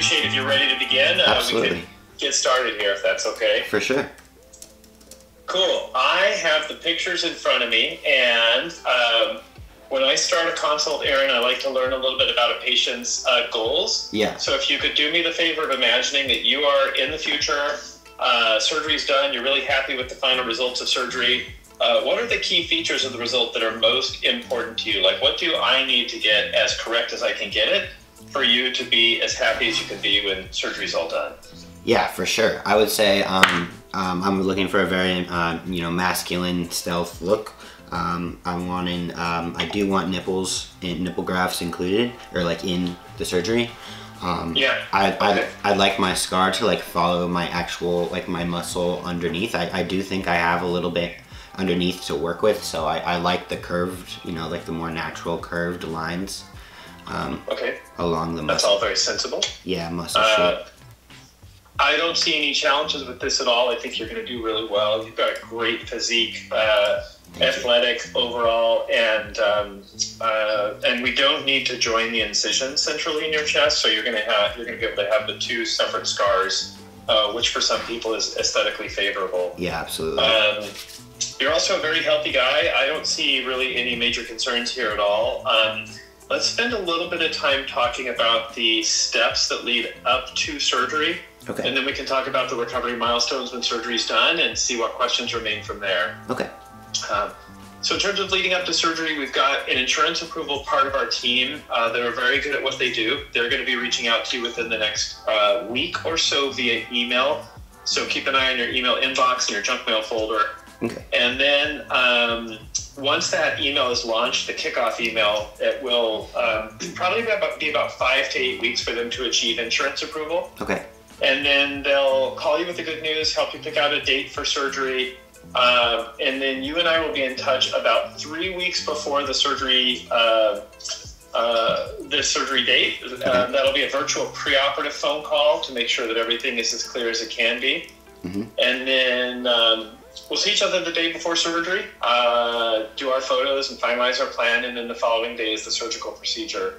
appreciate if you're ready to begin. Uh, Absolutely. We can get started here if that's okay. For sure. Cool. I have the pictures in front of me, and um, when I start a consult, Aaron, I like to learn a little bit about a patient's uh, goals. Yeah. So if you could do me the favor of imagining that you are in the future, uh, surgery's done, you're really happy with the final results of surgery. Uh, what are the key features of the result that are most important to you? Like, what do I need to get as correct as I can get it for you to be as happy as you can be when surgery's all done? Yeah, for sure. I would say um, um, I'm looking for a very uh, you know masculine stealth look. Um, I'm wanting um, I do want nipples and nipple grafts included or like in the surgery. Um, Yeah, I, I okay. I'd like my scar to like follow my actual like my muscle underneath. I, I do think I have a little bit underneath to work with, so I, I like the curved you know like the more natural curved lines um, Okay, along the that's all very sensible. Yeah, muscle Uh, shape. I don't see any challenges with this at all. I think you're going to do really well. You've got a great physique, uh, Thank you. athletic overall, and um, uh, and we don't need to join the incision centrally in your chest. So you're going to have you're going to be able to have the two separate scars, uh, which for some people is aesthetically favorable. Yeah, absolutely. Um, you're also a very healthy guy. I don't see really any major concerns here at all. Um, let's spend a little bit of time talking about the steps that lead up to surgery. okay. And then we can talk about the recovery milestones when surgery's done and see what questions remain from there. Okay. Um, so, in terms of leading up to surgery, we've got an insurance approval part of our team uh, that are very good at what they do. They're going to be reaching out to you within the next uh, week or so via email. So, keep an eye on your email inbox and your junk mail folder. Okay. And then um, once that email is launched, the kickoff email, it will um, probably be about, be about five to eight weeks for them to achieve insurance approval. Okay. And then they'll call you with the good news, help you pick out a date for surgery. Um, and then you and I will be in touch about three weeks before the surgery, uh, uh, the surgery date. Uh, that'll be a virtual preoperative phone call to make sure that everything is as clear as it can be. Mhm. And then um, we'll see each other the day before surgery, uh, do our photos, and finalize our plan. And then the following day is the surgical procedure.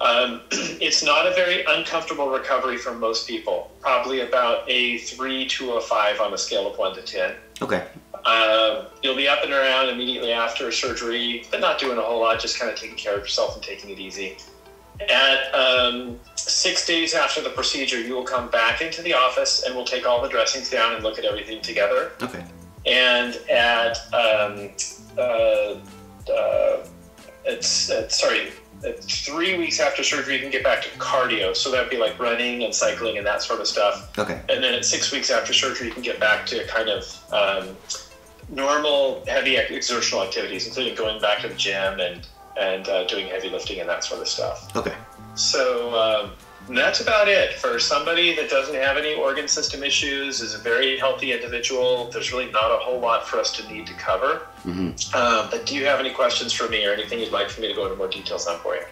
Um, it's not a very uncomfortable recovery for most people. Probably about a three to a five on a scale of one to ten. Okay. Um, you'll be up and around immediately after surgery, but not doing a whole lot, just kind of taking care of yourself and taking it easy. At um, six days after the procedure, you will come back into the office and we'll take all the dressings down and look at everything together Okay. and at um, uh, uh, it's, it's sorry three weeks after surgery you can get back to cardio so that'd be like running and cycling and that sort of stuff Okay. and then at six weeks after surgery you can get back to kind of um, normal heavy exertional activities including going back to the gym and and uh, doing heavy lifting and that sort of stuff Okay. so um, that's about it for somebody that doesn't have any organ system issues, is a very healthy individual. There's really not a whole lot for us to need to cover. hmm Um, but do you have any questions for me or anything you'd like for me to go into more details on for you?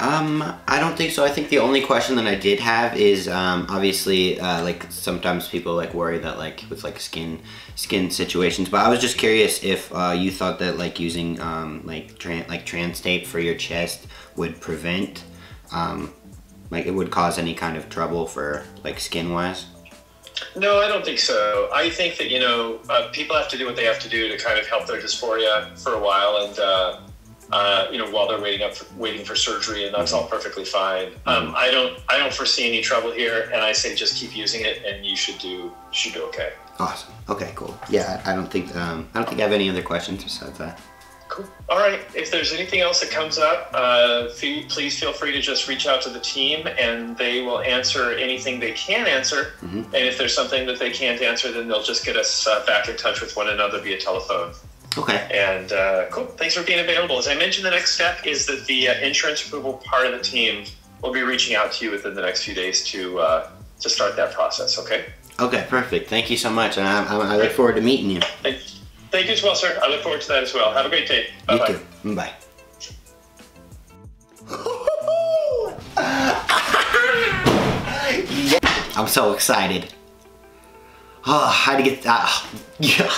Um, I don't think so. I think the only question that I did have is um, obviously uh, like sometimes people like worry that like with like skin skin situations, but I was just curious if uh, you thought that like using um, like tran- like trans tape for your chest would prevent um, like it would cause any kind of trouble for like skin wise. No, I don't think so. I think that you know uh, people have to do what they have to do to kind of help their dysphoria for a while, and uh, uh, you know while they're waiting up for, waiting for surgery, and that's all perfectly fine. Um, I don't I don't foresee any trouble here, and I say just keep using it, and you should do should do okay. Awesome. Okay, cool. Yeah, I don't think um, I don't think I have any other questions besides that. Cool. All right. If there's anything else that comes up, uh, please feel free to just reach out to the team, and they will answer anything they can answer. Mhm. And if there's something that they can't answer, then they'll just get us uh, back in touch with one another via telephone. Okay. And uh, cool. Thanks for being available. As I mentioned, the next step is that the uh, insurance approval part of the team will be reaching out to you within the next few days to uh, to start that process. Okay. Okay, perfect. Thank you so much, and I, I, I look forward to meeting you. Thank, thank you as well, sir. I look forward to that as well. Have a great day. Bye You too. Bye. Yeah. I'm so excited. Oh, I had to get that. Yeah.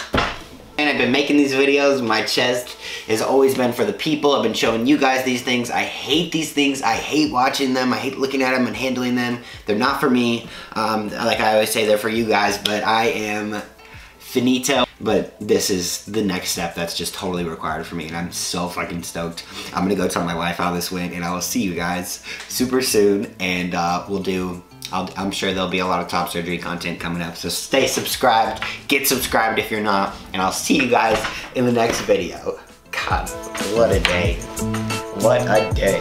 And been making these videos. My chest has always been for the people. I've been showing you guys these things. I hate these things. I hate watching them. I hate looking at them and handling them. They're not for me. Um, like I always say, they're for you guys, but I am finito. But this is the next step that's just totally required for me, and I'm so fucking stoked. I'm gonna go tell my wife how this went, and I will see you guys super soon, and uh, we'll do i am sure there'll be a lot of top surgery content coming up. So stay subscribed, get subscribed if you're not, and I'll see you guys in the next video. God, what a day. What a day.